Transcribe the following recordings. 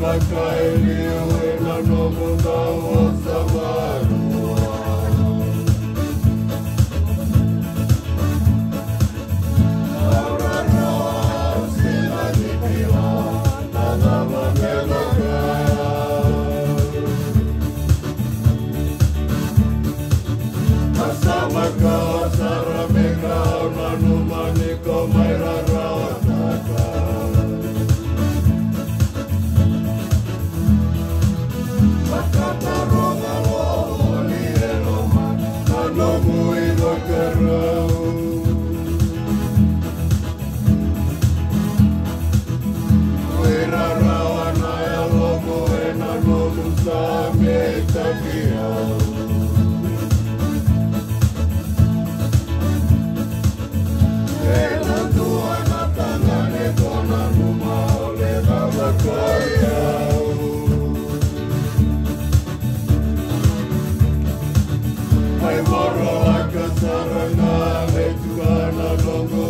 Закачай милый дорогу того собору. Sama ka sarami ka nanu mani ko mai rara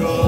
sorrow.